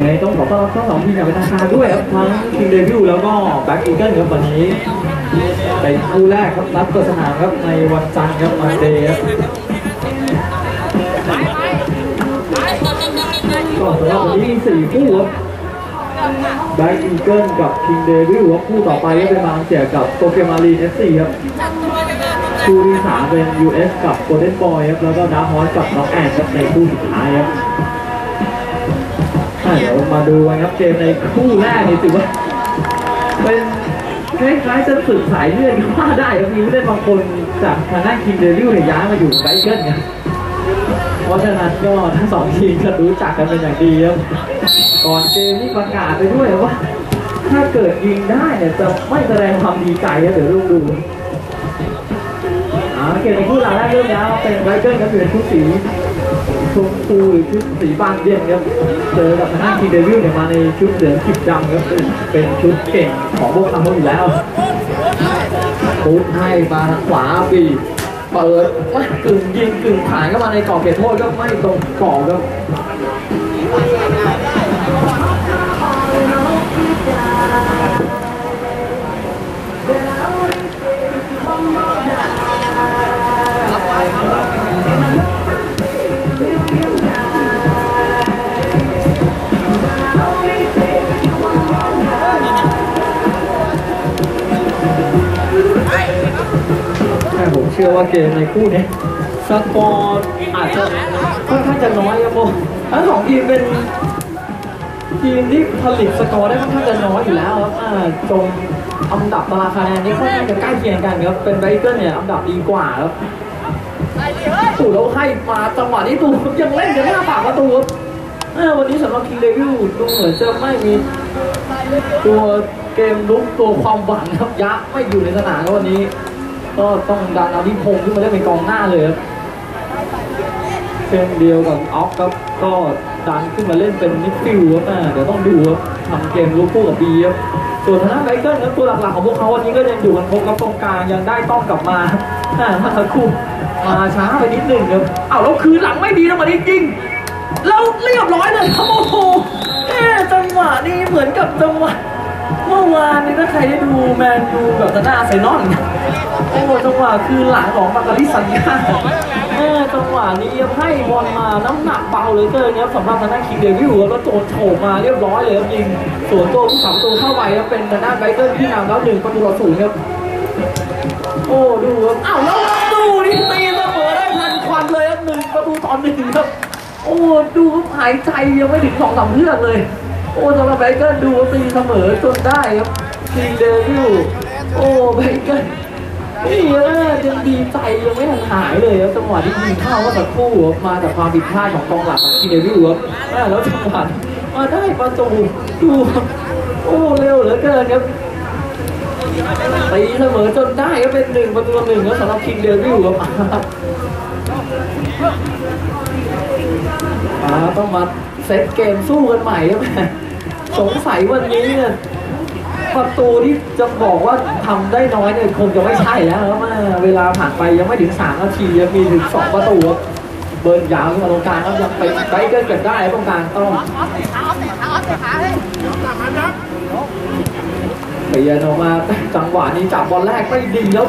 ยังไงต้องขอต้อนรับทั้งสองทีมอย่างเป็นทางการด้วยครับทั้งทีม Devil แล้วก็ Black Eagle ครับวันนี้เป็นคู่แรกครับนัดเปิดสนามครับในวันจันทร์ครับ Monday ครับก็สำหรับวันนี้มีสี่คู่ครับ Black Eagle กับ King Devil ครับคู่ต่อไปก็เป็นบางเสียกับโปเกมารี FC ครับคู่ที่สามเป็น US กับ Golden Boy ครับแล้วก็ Dark Horse กับน้องแอนครับในคู่สุดท้ายครับ เดี๋ยวมาดูกันครับเกมในคู่แรกนี่ถือว่าเป็นคล้ายๆจะศึกสายเลือดก็ว่าได้ครับมีผู้เล่นบางคนจากทางด้าน King Devil เนี่ยย้ายมาอยู่ Black Eagle เนี่ยเพราะฉะนั้นก็ทั้งสองทีมจะรู้จักกันเป็นอย่างดีครับก่อนเกมนี่ประกาศไปด้วยว่า ถ้าเกิดยิงได้เนี่ยจะไม่แสดงความดีใจครับเดี๋ยวรอดูอ่าเกมในคู่แรกเริ่มแล้วเป็น Black Eagle ครับอยู่ในชุดสี ชมพูหรือชุดสีบานเย็นครับเจอกับทางด้าทีเดวิลเนี่ยมาในชุดเหลืองขีดดำครับเป็นเป็นชุดเก่งของพวกเขาอยู่แล้วพุทให้มาทางขวาบีเปิดว่ากึ่งยิงกึ่งผ่านเข้ามาในกรอบเขตโทษก็ไม่ตรงกรอบครับ เชื่อว่าเกมในคู่นี้สกอร์อาจจะค่อนข้างจะน้อยครับผมทั้งสองทีมเป็นทีมที่ผลิตสกอร์ได้ค่อนข้างจะน้อยอยู่แล้วครับอ่าตรงอันดับตารางคะแนนนี้ค่อนข้างจะใกล้เคียงกันครับ เป็น Black Eagle เนี่ยอันดับดีกว่าครับตู่แล้วให้มาจังหวะนี้ตู่ยังเล่นกันหน้าปากประตูครับวันนี้สำหรับ King Devil ดูเหมือนจะไม่มีตัวเกมลุกตัวความหวังครับยะไม่อยู่ในสนามครับวันนี้ ก็ต้องดันเอาที่พงษ์ขึ้นมาเล่นเป็นกองหน้าเลยครับเช่นเดียวกับออฟครับก็ดันขึ้นมาเล่นเป็นมิดฟิลด์ครับอ่าเดี๋ยวต้องดูครับทำเกมลุกคู่กับบีครับส่วนทางด้านไบเกิลครับตัวหลักๆของพวกเขาวันนี้ก็ยังอยู่กันครบครับตรงกลางยังได้ต้องกลับมาอ่ามาสักครู่มาช้าไปนิดหนึ่งครับอ้าวแล้วคืนหลังไม่ดีนะมาดิจริงแล้วเรียบร้อยเลยครับโอ้โหเอ๊ะจังหวะนี้เหมือนกับจังหวะเมื่อวานนี้ถ้าใครได้ดูแมนยูกับทาหน้าอาร์เซนอน โอ้โหจังหวะคือหลังของมาการิสัญญาเออจังหวะนี้ให้บอลมาน้ำหนักเบาเลยเกินครับสำหรับทางด้านคิงเดวิลครับแล้วโจนโฉบมาเรียบร้อยเลยครับยิงสวนตัวผู้สามประตูเข้าไปครับเป็นทางด้านไบเกิลที่นำแล้วหนึ่งประตูต่อศูนย์ครับโอ้ดูครับอ้าวแล้วดูนี่ตีเสมอได้ทันควันเลยครับหนึ่งประตูต่อหนึ่งครับโอ้ดูครับหายใจยังไม่ถึงสองสามเลือกเลยโอ้สำหรับไบเกิลดูว่าตีเสมอจนได้ครับคิงเดวิลโอ้ไบเกิล นี่เออยังดีใจยังไม่ทันหายเลยครับจังหวะที่ยิงเข้าก็สักครู่ครับมาจากความผิดพลาดของกองหลังของคิงเดวิลครับแล้วจังหวะมาได้ประตูดูโอ้เร็วเหลือเกินครับตีเสมอจนได้ก็เป็นหนึ่งประตูหนึ่งแล้วสำหรับคิงเดวิลครับอ่าต้องมาเซตเกมสู้กันใหม่ครับสงสัยวันนี้เนี่ย ประตูที่จะบอกว่าทำได้น้อยเนี่ยคงจะไม่ใช่แล้วครับอ่าเวลาผ่านไปยังไม่ถึงสามนาทียังมีถึงสองประตูครับเบิร์นยาวขึ้นมาตรงกลางครับยังไปไปเกินเกิดได้ตรงกลางต้องเปลี่ยนออกมาจังหวะนี้จับบอลแรกไม่ดีแล้ว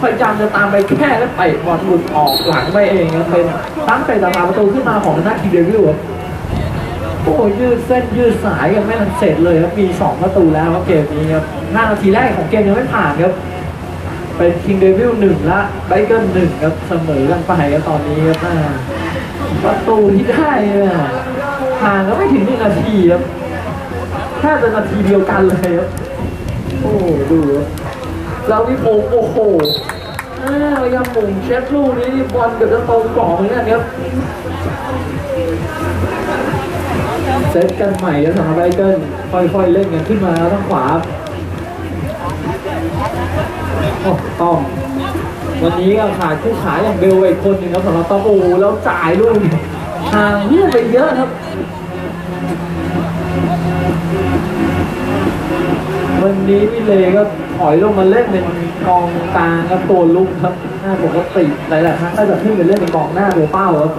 พยายามจะตามไปแค่แล้วเตะบอลหลุดออกหลังไปเองครับเป็นตั้งแต่ตาประตูขึ้นมาของนักทีเดวิลครับ โอ้ยืดเส้นยืดสายยังไม่ทันเสร็จเลยครับมีสองประตูแล้วครับเกมนี้ครับห้านาทีแรกของเกมยังไม่ผ่านครับเป็นคิงเดวิลหนึ่งละไบเกิลหนึ่งครับเสมอกันไปครับตอนนี้ครับประตูที่ได้เนี่ยห่างก็ไม่ถึงหนึ่งนาทีครับแค่จะนาทีเดียวกันเลยครับโอ้ดูครับแล้ววิพงโอ้โหอ้ายังหมุงเช็ดลูกนี้บอลเกือบจะตรงกรอบเหมือนกันครับ เซตกันใหม่ครับสำหรับไบเกิลค่อยๆเล่นกันขึ้นมาทางขวาโอ้ต้อมวันนี้ก็ขาดคู่ขาอย่างเบลอีกคนหนึ่งครับสำหรับต้อมโอ้แล้วจ่ายลูกนี้ห่างเพื่อนไปเยอะครับวันนี้พี่เลก็ถอยลงมาเล่นเป็นกองกลางครับตัวลุกครับหน้าปกติหลายๆครั้งก็จะขึ้นไปเล่นเป็นกองหน้าตัวเป้าครับ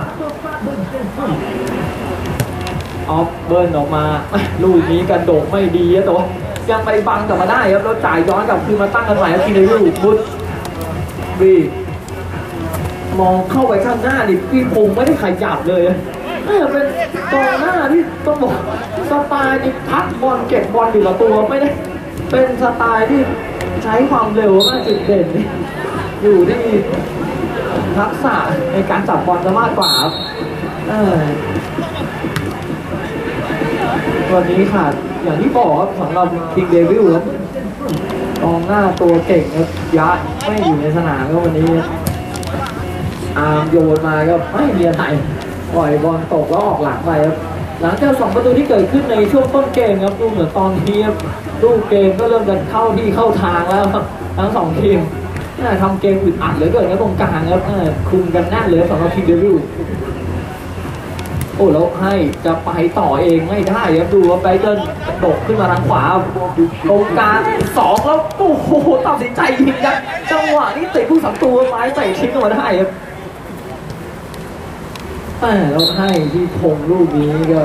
ออฟเบิร์นออกมาแม่ลูกนี้กระโดดไม่ดีนะแต่ว่ายังไปบังกลับมาได้ครับแล้วจ่ายย้อนกลับคืนมาตั้งกันใหม่แล้วทีเดียวลูกบุตบีมองเข้าไปข้างหน้าดิพี่พงษ์ไม่ได้ขยับเลยแม่เป็นกองหน้าที่ต้องบอกสไตล์ที่พักบอลเก็บบอลอยู่ละตัวไม่ได้ เป็นสไตล์ที่ใช้ความเร็วมากจุดเด่นนี่อยู่ที่ทักษะในการจับบอลจะมากกว่าครับเออ วันนี้ขาดอย่างที่บอกครับสำหรับคิงเดวิลครับกองหน้าตัวเก่งครับยะไม่อยู่ในสนามก็วันนี้อาร์มโยนมาก็ไม่มีอะไรปล่อยบอลตกแล้วออกหลังไปครับหลังจากสองประตูที่เกิดขึ้นในช่วงต้นเกมครับดูเหมือนตอนนี้ครับลูกเกมก็เริ่มจะเข้าที่เข้าทางแล้วทั้งสองทีมน่าทำเกมอึดอัดเหลือเกินครับตรงกลางครับคุมกันแน่นเลยสำหรับทีมเดวิล โอ้แล้วให้จะไปต่อเองไม่ได้ครับดูว่าไบเกิลตกขึ้นมาทางขวาตรงกลางสองแล้วโอ้โหตัดสินใจยิงครับจังหวะนี้เตะผู้สัมตัวไม้เตะทิ้งออกมาได้ครับแต่เราให้ที่พงลูกนี้ก็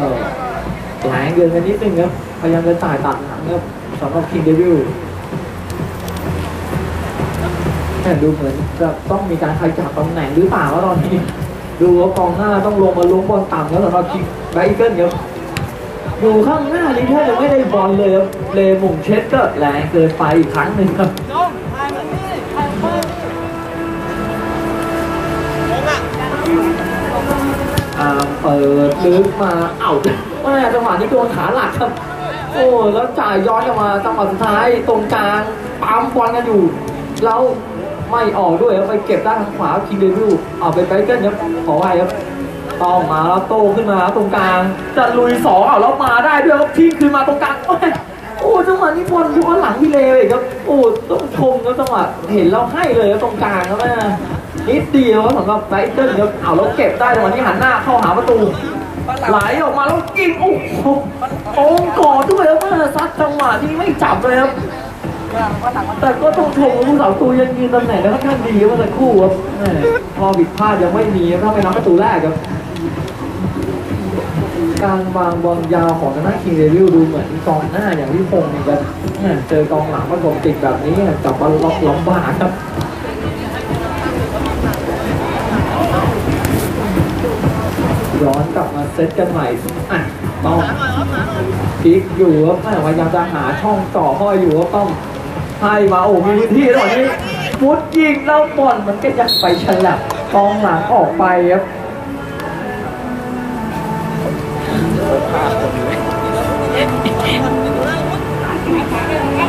แรงเกินกันนิดนึงครับพยายามจะจ่ายตัดหลังครับสำหรับคิงเดวิลแต่ดูเหมือนจะต้องมีการขยับตำแหน่งหรือเปล่าว่าตอนนี้ ดูว่ากองหน้าต้องลงมาล้วงบอลต่ำแล้วสำหรับคิงไบเกิลครับอยู่ข้างหน้านี่แทบจะไม่ได้บอลเลยครับเลมุงเช็ดก็แรงเกินไปอีกครั้งหนึ่งครับอ่าเปิดลึกมาเอ้าแม่จังหวะนี้โดนขาหลักครับ โอ้แล้วจ่ายย้อนกลับมาจังหวะสุดท้ายตรงกลางปั๊มบอลกันอยู่แล้ว ไม่ออกด้วยครับไปเก็บด้างขวาคิงเดวิลเอาไปไบเกิลครับขอไว้ครับต้องมาแล้วโตขึ้นมาตรงกลางจะลุยสองเอาแล้วมาได้ด้วยครับทิ้งคืนมาตรงกลางโอ้ยโอ้จังหวะนี้บอลย้อนหลังพี่เลวอีกครับโอ้ต้องชมครับจังหวะเห็นแล้วให้เลยครับตรงกลางครับแม่นิดเดียวครับสำหรับไบเกิลครับเอาแล้วเก็บได้จังหวะนี้หันหน้าเข้าหาประตูไหลออกมาแล้วยิงโอ้โหองค์กอดด้วยครับแม่ซัดจังหวะที่ไม่จับเลยครับ แต่ก็ต้องชมว่าผู้สาวตูยังยืนตำแหน่งได้ค่อนข้างดีเมื่อสักครู่ครับแม่พอผิดพลาดยังไม่มีถ้าไม่นับประตูแรกครับ การวางบอลยาวของทางด้านคิงเดวิลดูเหมือนกองหน้าอย่างที่พงศ์นี่แบบแม่เจอกองหลังประกบติดแบบนี้จับบอลล็อกล้มบากครับ ย้อนกลับมาเซตกันใหม่อะต้องพลิกอยู่ครับแม่พยายามจะหาช่องต่อห้อยอยู่ครับต้อง ให้มาโอ้มีพื้นที่ตอนนี้ฟุตยิงแล้วบอลมันก็ยังไปฉลับกองหลังออกไปครับ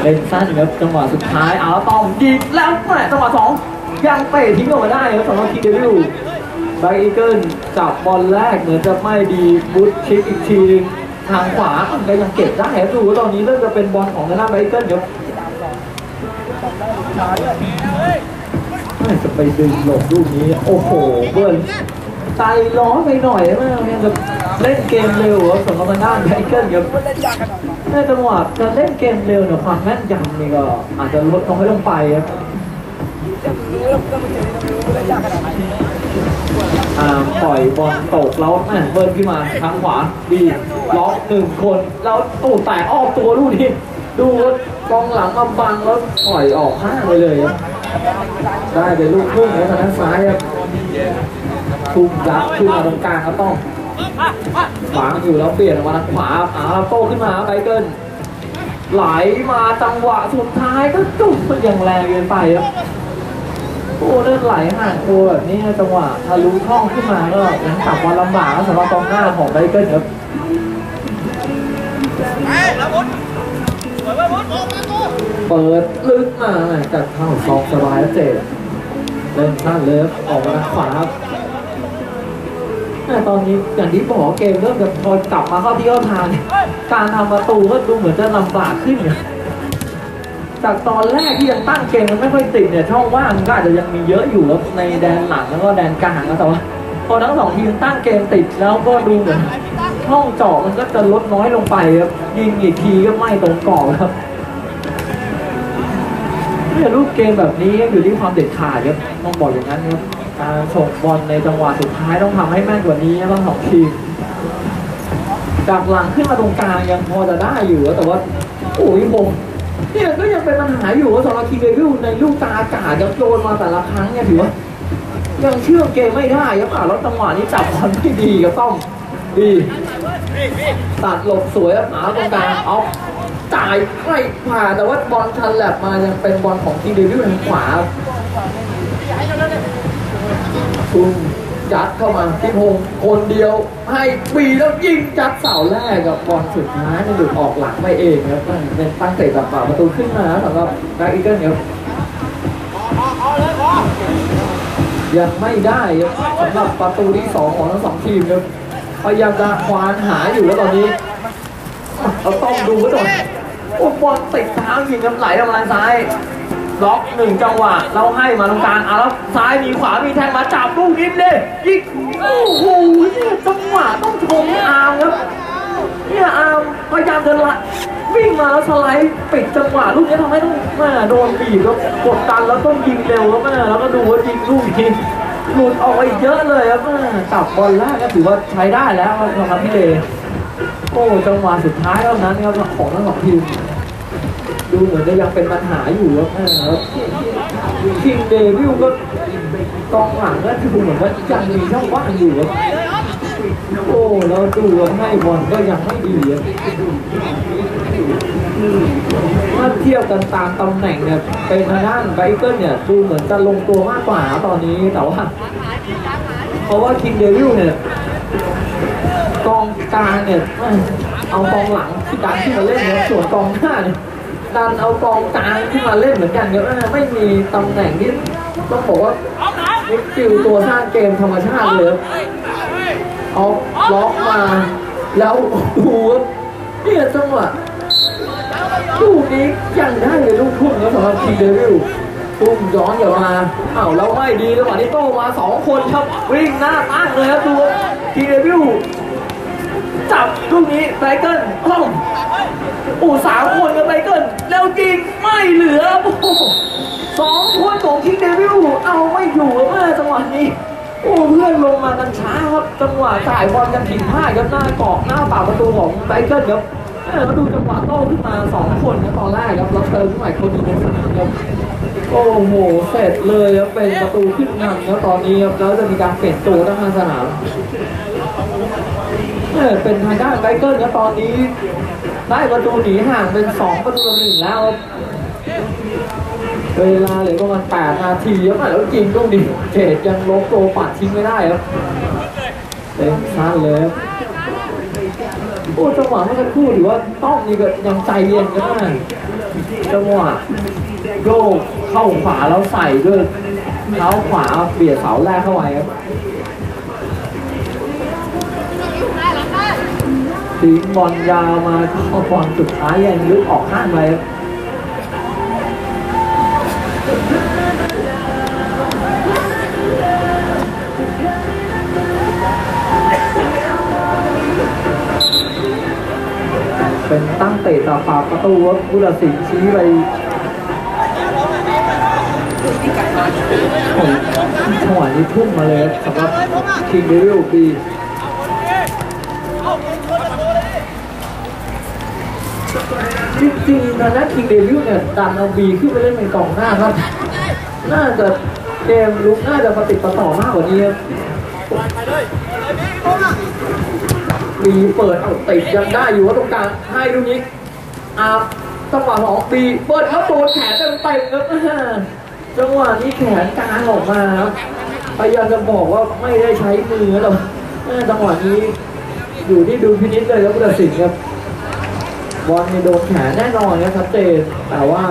เล่นสั้นครับจังหวะสุดท้ายเอาต้องยิงแล้วแม่จังหวะสองยังเตะทิ้งออกมาได้ครับสำหรับคีเดวิลไบอีเกิลจับบอลแรกเหมือนจะไม่ดีบูทชิปอีกทีนึงทางขวามันก็ยังเก็บได้ครับดูว่าตอนนี้เริ่มจะเป็นบอลของทางด้าน Black Eagle เดี๋ยว จะไปดึงหลบลูกนี้ โอ้โห เบิร์นใจร้อนไปหน่อยนะมันจะเล่นเกมเร็วสำหรับทางด้าน Black Eagle ครับในจังหวะจะเล่นเกมเร็วเนี่ยความแม่นยำนี่ก็อาจจะลดน้อยลงไปครับอ่าปล่อยบอลตกแล้วแม่เบิร์นขึ้นมาทางขวาดีล็อกหนึ่งคน แล้วตูดแตกออกตัวลูกนี้ ดูว่ากองหลังมาบังแล้วปล่อยออกข้างไปเลยครับได้เป็นลูกพุ่งในทางด้านซ้ายครับทุ่มยัดขึ้นมาตรงกลางครับต้องขวางอยู่แล้วเปลี่ยนมาทางขวาอ่าโต้ขึ้นมาไบเกิลไหลมาจังหวะสุดท้ายก็จุ๊บมันยังแรงเกินไปครับโอ้เลือดไหลห่างตัวแบบนี้จังหวะทะลุช่องขึ้นมาก็ยังจับบอลลำบากสำหรับกองหน้าของ Black Eagle ครับ เปิดลึกมาจากเข้าซองสบายแล้วเจ็บเล่นสั้นเลยครับออกมาขวาครับแต่ตอนนี้อย่างที่บอกเกมเริ่มจะพอกลับมาเข้าที่เข้าทางเนี่ยการทำประตูก็ดูเหมือนจะลำบากขึ้นเนี่ยจากตอนแรกที่ยังตั้งเกมมันไม่ค่อยติดเนี่ยช่องว่างก็อาจจะยังมีเยอะอยู่แล้วในแดนหลังแล้วก็แดนกลางนะแต่ว่าพอทั้งสองทีมตั้งเกมติดแล้วก็ดูเหมือนช่องเจาะมันก็จะลดน้อยลงไปครับยิงอีกทีก็ไม่ตรงกรอบครับ เนี่ยรูปเกมแบบนี้อยู่ที่ความเด็ดขาดครับต้องบอกอย่างนั้นครับการส่งบอลในจังหวะสุดท้ายต้องทำให้แม่นกว่านี้ทั้งสองทีมจากหลังขึ้นมาตรงกลางยังพอจะได้อยู่แต่ว่าโอ้ยผมเนี่ยก็ยังเป็นปัญหาอยู่ว่าสำหรับคีเดวิลในลูกตาอากาศยังโยนมาแต่ละครั้งเนี่ยถือว่ายังเชื่อมเกมไม่ได้ครับอะแล้วจังหวะนี้จับบอลไม่ดีก็ต้องดีตัดหลบสวยครับหาตรงกลางเอา จ่ายไม่ผ่านแต่ว่าบอลทันแลบมายังเป็นบอลของทีเดวิลทางขวาคุณจัดเข้ามาที่พงคนเดียวให้ปีแล้วยิงจัดเสาแรกกับบอลสุดท้ายมันหลุดออกหลังไปเองครับเป็นตั้งเตะแบบเปล่าประตูขึ้นมาสำหรับแบ็กอีเกิลครับยังไม่ได้ครับสำหรับประตูที่สองของทั้งสองทีมครับพยายามจะควานหาอยู่แล้วตอนนี้เราต้องดูไว้ก่อน โอ้บอลติดเท้ายิงครับไหลออกมาทางซ้ายล็อกหนึ่งจังหวะเราให้มาตรงกลางเอาแล้วซ้ายมีขวามีแทงมาจับลูกนี้เลยยิงโอ้โหเนี่ยจังหวะต้องชมอาร์มครับเนี่ยอาร์มพยายามจะละวิ่งมาแล้วสไลด์ปิดจังหวะลูกนี้ทำให้ต้องแม่โดนบีบแล้วกดดันแล้วต้องยิงเร็วแล้วแม่แล้วก็ดูว่ายิงลูกนี้หลุดออกไปเยอะเลยครับแม่จับบอลแรกก็ถือว่าใช้ได้แล้วครับพี่เลโอ้จังหวะสุดท้ายเท่านั้นครับของทั้งสองทีม ดูเหมือนจะยังเป็นปัญหาอยู่ครับแม่แล้ว King Devil ก็กองหลังก็ดูเหมือนว่ายังมีช่องว่างอยู่ครับโอ้แล้วดูให้บอลก็ยังไม่ดีครับถ้าเทียบกันตามตำแหน่งเนี่ยเป็นทางด้าน Black Eagle เนี่ยดูเหมือนจะลงตัวมากกว่าตอนนี้แต่ว่าเพราะว่า King Devil เนี่ยกองกลางเนี่ยเอากองหลังที่ดันขึ้นมาเล่นเนี่ยส่วนกองหน้าเนี่ย ดันเอากองกลางขึ้นมาเล่นเหมือนกันครับไม่มีตำแหน่งที่ต้องบอกว่ามิดฟิลตัวสร้างเกมธรรมชาติเลยเอาล็อกมา แล้วดูเนี่ยจังหวะลูกนี้ยังได้เลยลูกทุ่งแล้วสำหรับคิงเดวิลตุ้มย้อนกลับมาอ้าวแล้วไม่ดีจังหวะนี้โตมาสองคนครับวิ่งหน้าตั้งเลยครับดูทีเดวิล จับลูกนี้ไบเกิลห้องโอ้สามคนกับไบเกิลแล้วจริงไม่เหลือโอ้โหสองคนของคิงเดวิลเอาไม่อยู่ครับแม่จังหวะนี้โอ้เพื่อนลงมากันช้าครับจังหวะจ่ายบอลกันผิดพลาดครับหน้ากรอบหน้าปากประตูของไบเกิลครับแม่มาดูจังหวะโต้ขึ้นมาสองคนนะตอนแรกครับแล้วเติมขึ้นใหม่คนหนึงในสนามครับโอ้โหเสร็จเลยครับเป็นประตูขึ้นนำแล้วตอนนี้ครับแล้วจะมีการเปลี่ยนตัวทั้งทางสนาม เป็นทางด้านไบเกิลนะตอนนี้ได้ประตูหนีห่างเป็นสองประตูหนึ่งแล้วเวลาเหลือประมาณแปดนาทีครับแล้วจริงลูกนี้เจดยังล้มตัวปัดทิ้งไม่ได้ครับเต็มสั้นเลยโอ้จังหวะเมื่อสักครู่ถือว่าต้องนี่ก็ยังใจเย็นกันมากจังหวะโยกเข้าขวาแล้วใส่ด้วยเท้าขวาเบียดเสาแรกเข้าไปครับ ทิ้งบอลยาวมาเข้าบอลสุดท้ายยังลึกออกข้างไปครับเป็นตั้งเตะตาปาประตูครับผู้ตัดสินชี้ไปจังหวะนี้พุ่งมาเลยสำหรับคิงเดวิลบี จริงๆตอนนั้นคิงเดวิลเนี่ยดันเอาบีขึ้นไปเล่นเป็นกองหน้าครับ น่าจะเกมลุกน่าจะประติดประต่อมากกว่านี้ครับบีเปิดเอาติดยังได้อยู่ว่าตรงกลางให้ลูกนี้อาจังหวะของบีเปิดแล้วโดนแขนเต็มๆครับจังหวะนี้แขนกลางออกมาครับพยายามจะบอกว่าไม่ได้ใช้มือหรอกจังหวะนี้อยู่ที่ดูพินิจเลยครับผู้ตัดสินครับ บอลนี่โดนแขนแน่นอนครับชัดเจนแต่ว่า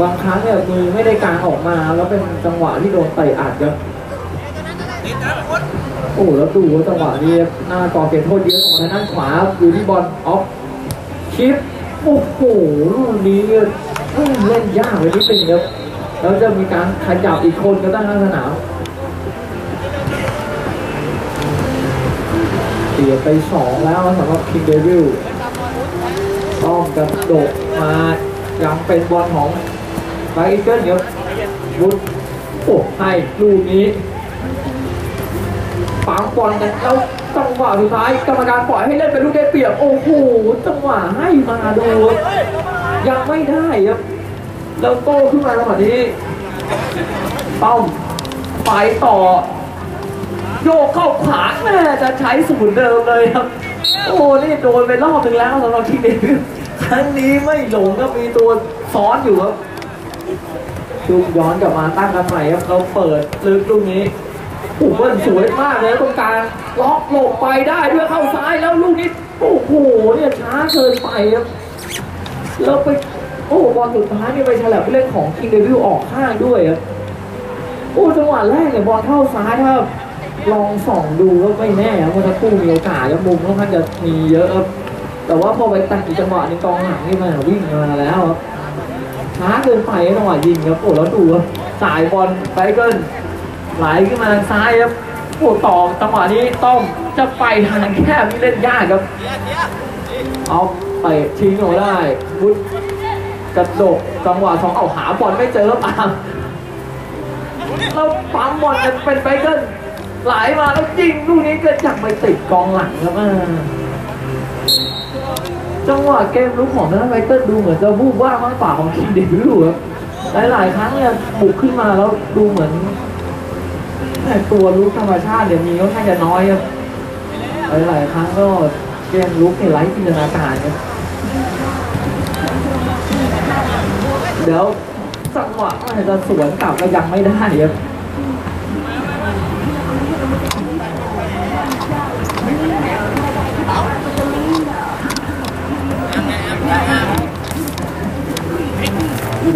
บางครั้งเนี่ยมือไม่ได้กางออกมา แล้วเป็นจังหวะที่โดนเตะอัดครับโอ้แล้วดูว่าจังหวะนี้หน้ากอเกตโทษเยอะของทางด้านขวาอยู่ที่บอลออฟชิปโอ้โหลูกนี้เนี่ยอืมเล่นยากเลยนิดนึงครับแล้วจะมีการขยับอีกคนก็ตั้งข้าสนามเปลี่ยไปสองแล้วสำหรับคิงเดวิล ต้องกระโดดมายังเป็นบอลของไบเกิลครับบุดโอ้ให้ลูกนี้ปังบอลกันแล้วจังหวะสุดท้ายกรรมการปล่อยให้เล่นเป็นลูกได้เปรียบโอ้โหจังหวะให้มาดูยังไม่ได้ครับแล้วโต้ขึ้นมาจังหวะนี้ต้อมไปต่อ โยกเข้าขวาแม่จะใช้สูตรเดิมเลยครับ โอ้นี่โดนไปรอบหนึ่งแล้วสำหรับทีเดวิลครั้งนี้ไม่หลงก็มีตัวซ้อนอยู่ครับลูกย้อนกลับมาตั้งกันใหม่ครับเราเปิดลึกลูกนี้โอ้โหมันสวยมากเลยตรงกลางล็อกหลบไปได้ด้วยเข้าซ้ายแล้วลูกนี้โอ้โหเนี่ยช้าเกินไปครับแล้วไปโอ้บอลสุดท้ายนี่ไปฉลับไปเล่นของคิงเดวิลออกข้างด้วยครับโอ้จังหวะแรกเนี่ยบอลเข้าซ้ายถ้า ลองส่องดูก็ไม่แน่ครับว่าถ้าคู่มีโอกาสแล้วมุมค่อนข้างจะมีเยอะครับแต่ว่าพอไปตัดอีกจังหวะหนึงกองหลังนี่มาวิ่งมาแล้วครับช้าเกินไปจังหวะยิงครับโอ้แล้วดูครับสายบอลไปเกินไหลขึ้นมาทางซ้ายครับโอ้ต่อจังหวะนี้ต้องจะไปทางแคบนี่เล่นยากครับเอาไปทิ้งออาได้วุฒกระโดดจังหวะสองเอาหาบอลไม่เจอแล้วปามเราปั๊มบอลเป็นไปเกิน หลายมาแล้วยิงลูกนี้เกิดจากไปติดกองหลังครับอ่าจังหวะเกมลุกของทางด้านไบเตอร์ดูเหมือนจะวูบว่างมากกว่าของทีมเดวิลครับหลายๆครั้งเนี่ยบุกขึ้นมาแล้วดูเหมือนแต่ตัวลุกธรรมชาติเดี๋ยวมีก็ค่อนข้าจะน้อยครับหลายๆครั้งก็เกมลุกเนี่ยไร้จินตนาการครับเดี๋ยวจังหวะอาจจะสวนกลับก็ยังไม่ได้ครับ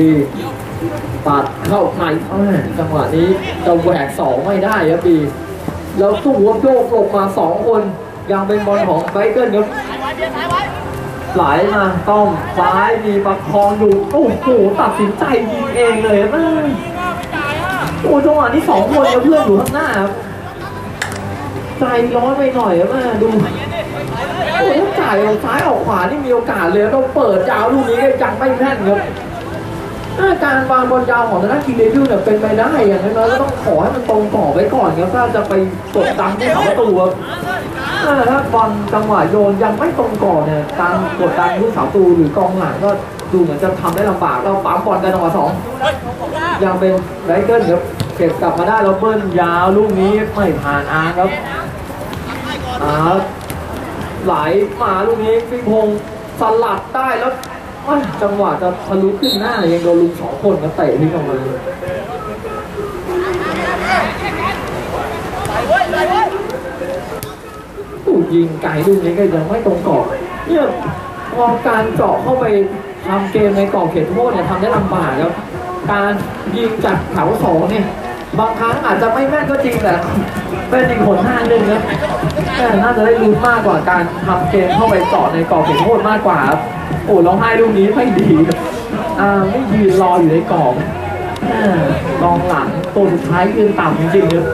ดีตัดเข้าในจังหวะนี้จะแหวกสองไม่ได้ครับดีแล้วสู้วโยกลบมาสองคน ยังเป็นบอลของไบเกิลครับไหลมาต้อมซ้ายมีประคองอยู่โอ้โหตัดสินใจยิงเองเลยแม่โอ้จังหวะนี้สองคนเพื่อนอยู่ข้างหน้าครับใจร้อนไปหน่อยแม่ดูโอ้ยถ้าจ่ายออกซ้ายออกขวานี่มีโอกาสเลยต้องเปิดยาวลูกนี้ยังไม่แม่นครับ ถ้าการวางบอลยาวของทางด้าน King Devil เนี่ยเป็นไปได้อย่างน้อยก็ต้องขอให้มันตรงกรอบไว้ก่อนครับถ้าจะไปกดดันที่เขาประตูครับถ้าบอลจังหวะโยนยังไม่ตรงกรอบเนี่ยการกดดันผู้สาประตูหรือกองหลังก็ดูเหมือนจะทำได้ลำบากเราปั๊มบอลกันจังหวะสองยังเป็นไรเกิลครับเก็บกลับมาได้แล้วเบิ้ลยาวลูกนี้ไม่ผ่านอาร์ครับอาร์ไหลมาลูกนี้พิงพงสลัดได้แล้ว อ้าวจังหวะจะทะลุขึ้นหน้ายังโดนลุมสองคนก็เตะทิ้งออกมาถูกยิงไกลลูกนี้ก็ยังไม่ตรงกรอบเนี่ยพอการเจาะเข้าไปทำเกมในกรอบเขตโทษเนี่ยทำได้ลำบากครับการยิงจากแถวสองเนี่ย บางครั้งอาจจะไม่แม่นก็จริงแต่เป็นอีกผลทางหนึ่งนะแต่น่าจะได้ลุ้นมากกว่าการทำเกมเข้าไปเจาะในกรอบเขตโทษมากกว่าครับโอ้ร้องไห้ลูกนี้ไม่ดีอ่าไม่ยืนรออยู่ในกรอบอ่ากองหลังตัวสุดท้ายยืนต่ำจริงๆครับ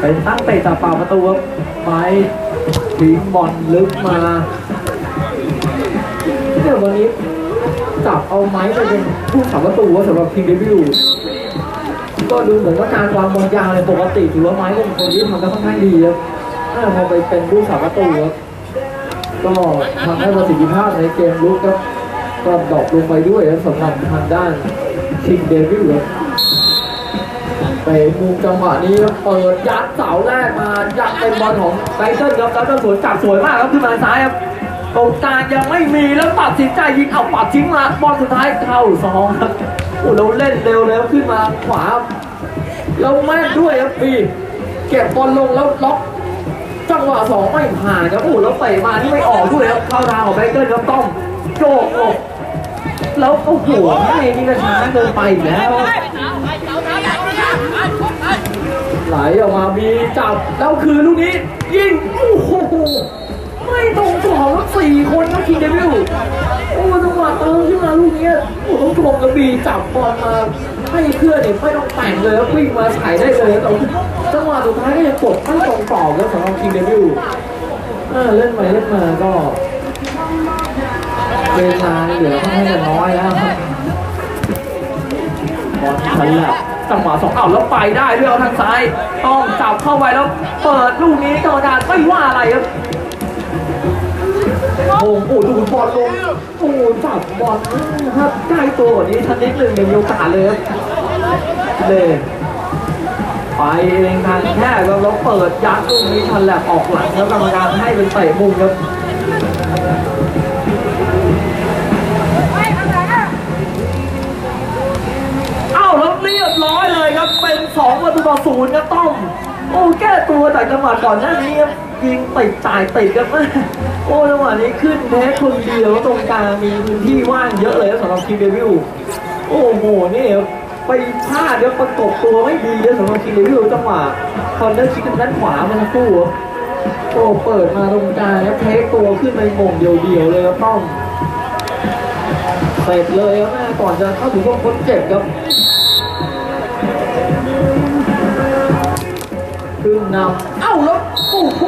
ไปตั้งเตะจากเปล่าประตูครับไปทิ้งบอลลึกมาเดี๋ยววันนี้จับเอาไม้ไปเป็นผู้ขับประตูว่าสำหรับคิงเดวิล ก็ดูเหมือนว่าการวางบอลยาวในยปกติถือว่าไม้เป็นคนที่ทำได้ค่อนข้างดีครับถ้าพอไปเป็นผู้ขับประตูครับก็ทำให้ประสิทธิภาพในเกมลุกครับก็ดรอปลงไปด้วยครับสำหรับทางด้านคิงเดวิลครับไปมุมจังหวะนี้ครับเปิดยัดเสาแรกมายัดเป็นบอลของไบเทิลครับแล้วก็สวนจับสวยมากครับขึ้นมาซ้ายครับตรงกลางยังไม่มีแล้วตัดสินใจยิงเอาปัดทิ้งมาบอลสุดท้ายเข้าซองครับ โอ้เราเล่นเร็วแล้วขึ้นมาขวาแล้วแม่นด้วยครับปีเก็บบอลลงแล้วล็อกจังหวะสองไม่ผ่านครับโอ้แล้วเตะมาที่ไม่ออกด้วยครับเข้าทางของไบเกิลครับต้องโจกหลบแล้วโอ้โหให้นี่ก็ช้าเกินไปแล้ว ไหลออกมามีจับแล้วคือลูกนี้ ยิงโอ้โหไม่ตรงกรอบแล้วสี่คนนะคิงเดวิล จังหวะเติมขึ้นมาลูกนี้โอ้ต้องชมกระบี่จับบอลมาให้เคลื่อนเนี่ยไม่ต้องแต่งเลยแล้ววิ่งมาใส่ได้เลยแต่จังหวะสุดท้ายก็ยังกดไม่ตรงกรอบแล้วสำหรับคิงเดวิลเออเล่นไปเล่นมาก็เวลาเหลือค่อนข้างจะน้อยแล้วครับบอลฉลับจังหวะสองเอาแล้วไปได้ด้วยเอาทางซ้าย ต้องจับเข้าไปแล้วเปิดลูกนี้กรรมการไม่ว่าอะไรครับโอ้โหดูบอลลง โอ้โหจับบอลถ้าใกล้ตัวกว่านี้ทันนิดนึงเนี่ยมีโอกาสเลยเลยไปเองทางแค่แล้วแล้วเปิดยัดลูกนี้ทันแหลกออกหลังแล้วกรรมการให้เป็นเตะมุมครับเอ้าแล้วเรียบร้อยเลยครับเป็นสองประตูต่อศูนย์ครับต้อม โอ้แก้ตัวจากจังหวะก่อนหน้านี้ยิงติดจ่ายติดครับแม่โอ้จังหวะนี้ขึ้นแพ้คนเดียวตรงกลางมีพื้นที่ว่างเยอะเลยสำหรับคิงเดวิลโอ้โหนี่ครับไปพลาดแล้วประกบตัวไม่ดีเลยสำหรับคิงเดวิลจังหวะคอนเนอร์คิกด้านขวาเมื่อสักครู่ครับโอ้เปิดมาตรงกลางแล้วเทคตัวขึ้นไปมงเดียวๆเลยครับต้อมเสร็จเลยครับแม่ก่อนจะเข้าถึงวงคนเจ็บครับ ขึ้นนำเอ้าแล้วโอ้โห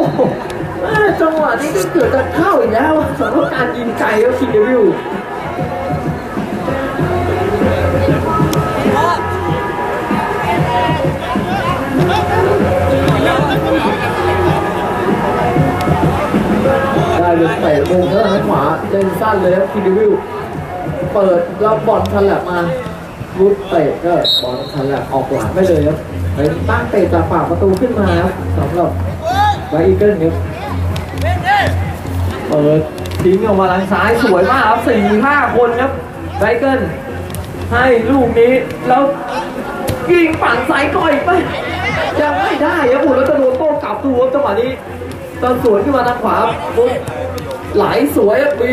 จังหวะนี้ก็เกิดจะเข้าอีกแล้วสำหรับการยิงไกลแล้ว King Devil ได้เป็นเตะมุมแล้วทางขวาเล่นสั้นเลยครับ King Devil เปิดแล้วบอลมันแฉลบมา รุดเตะก็บอลทันแหลกออกหลังไปเลยครับเป็นตั้งเตะจากปากประตูขึ้นมาครับสำหรับไวอีเกิลครับเปิดทิ้งออกมาทางซ้ายสวยมากครับสี่ห้าคนครับไบเกิลให้ลูกนี้แล้วยิงฝั่งซ้ายก่อยไปยังไม่ได้ครับบุญแล้วจะโดนโต้กลับดูครับจังหวะนี้ตอนสวนขึ้นมาทางขวาบุญไหลสวยครับบี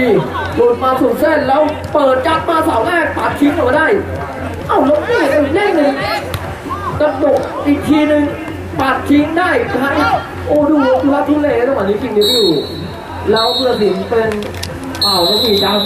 หลุดมาสู่เส้นแล้วเปิดจับมาเสาแรกปัดทิ้งออกมาได้ เอ้าลบนี่เล่นหนึ่งกระดกอีกทีหนึ่งปัดทิ้งได้อีกครั้งโอ้ดูทุลักทุเลจังหวะนี้คิงเดวิลแล้วเพื่อสินเป็นเป่าแล้วมีดาว